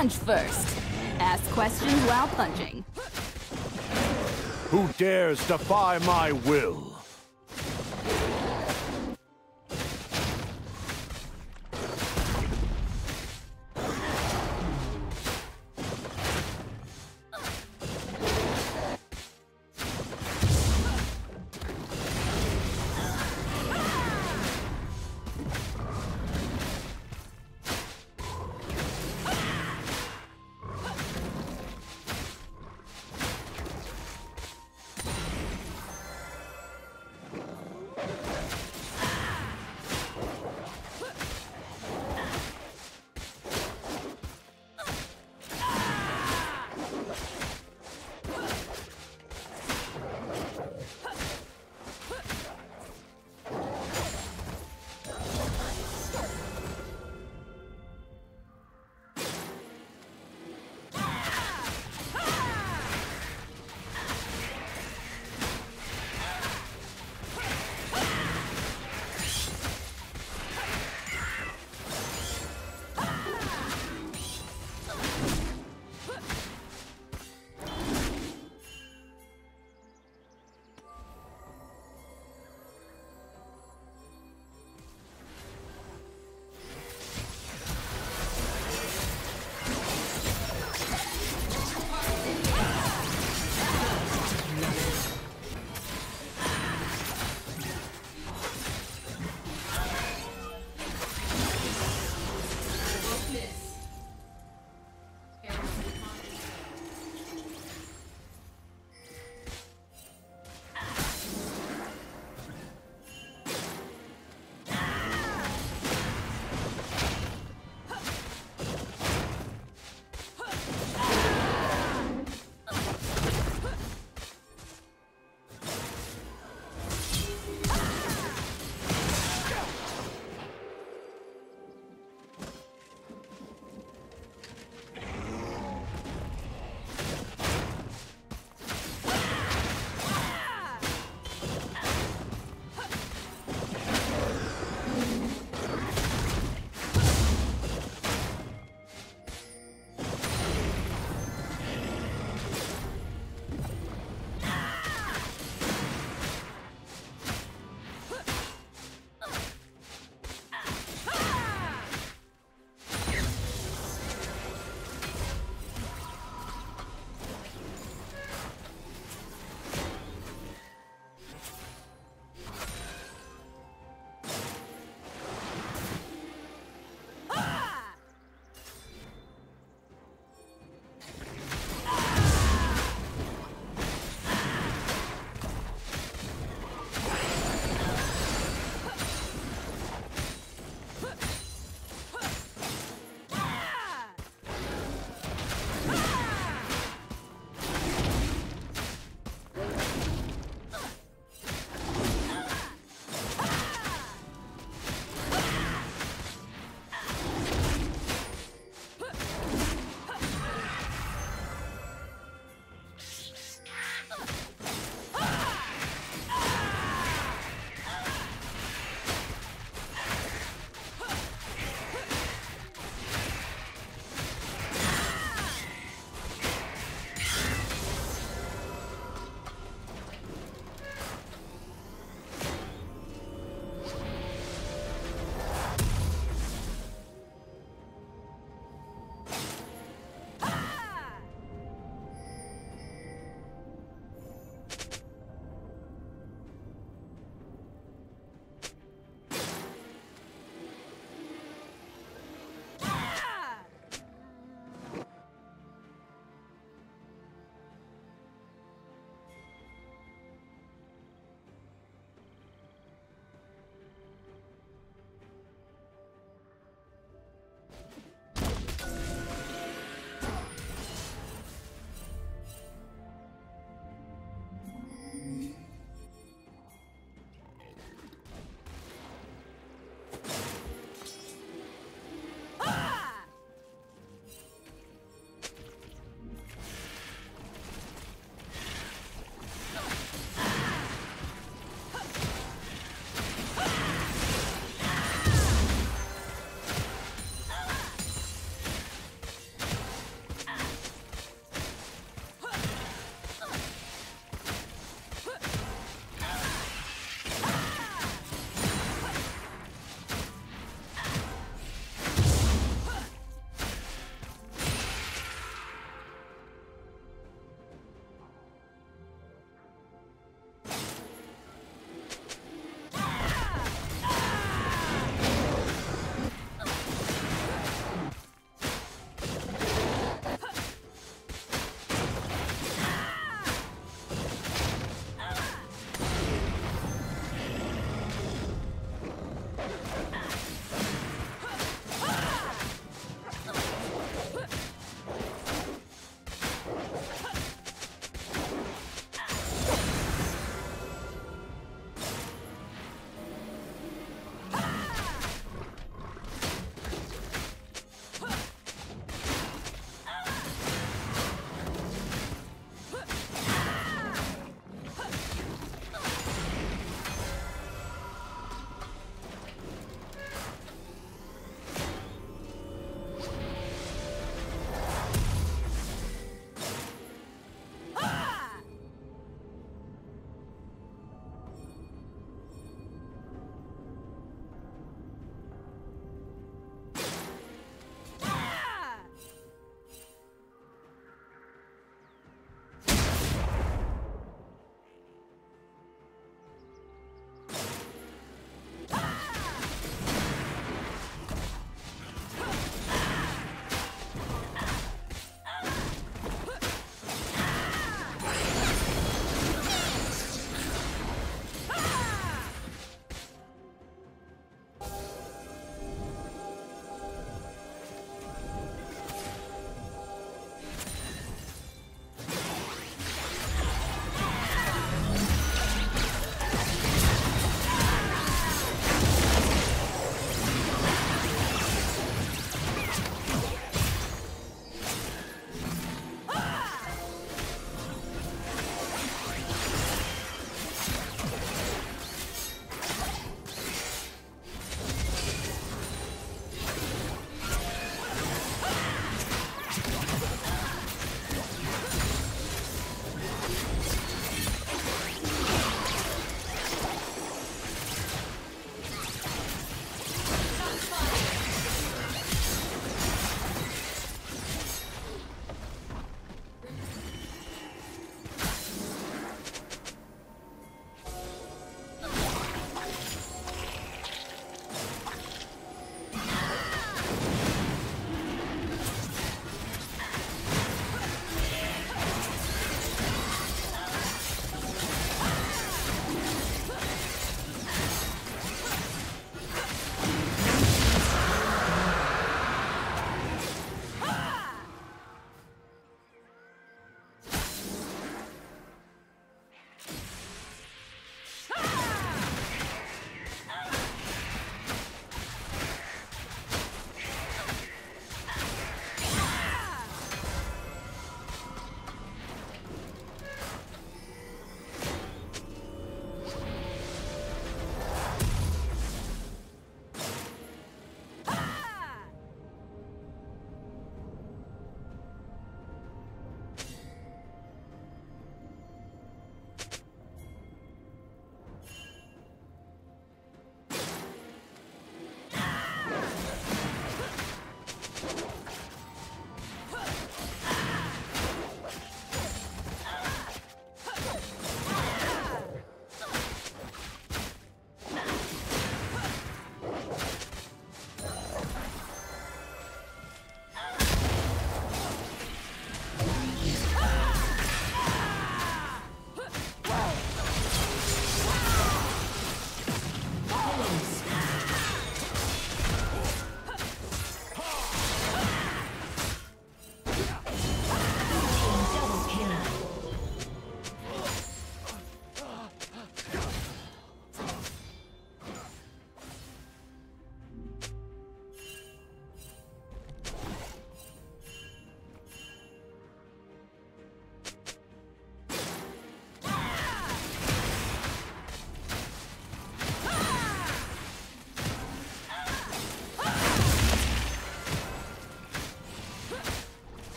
Punch first. Ask questions while punching. Who dares defy my will?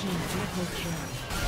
team triple kill.